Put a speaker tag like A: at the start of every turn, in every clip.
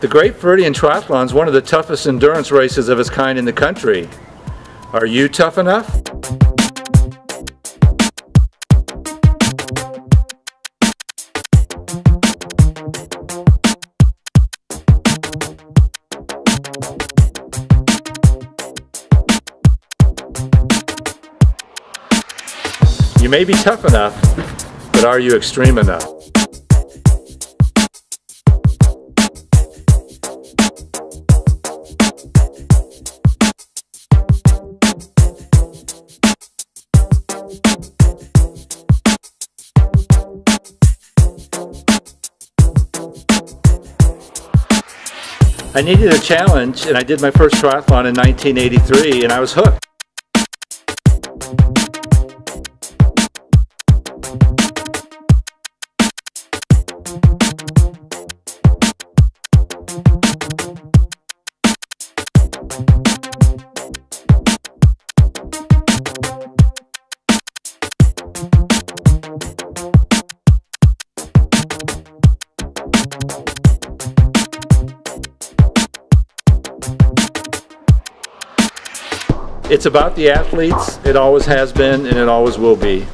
A: The Great Floridian Triathlon is one of the toughest endurance races of its kind in the country. Are you tough enough? You may be tough enough, but are you extreme enough? I needed a challenge and I did my first triathlon in 1983 and I was hooked. It's about the athletes. It always has been and it always will be.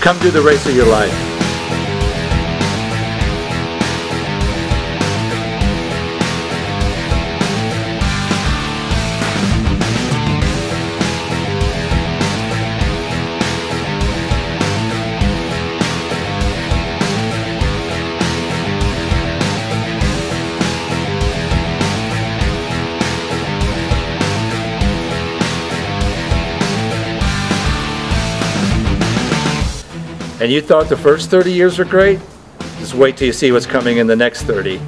A: Come do the race of your life. And you thought the first 30 years were great? Just wait till you see what's coming in the next 30.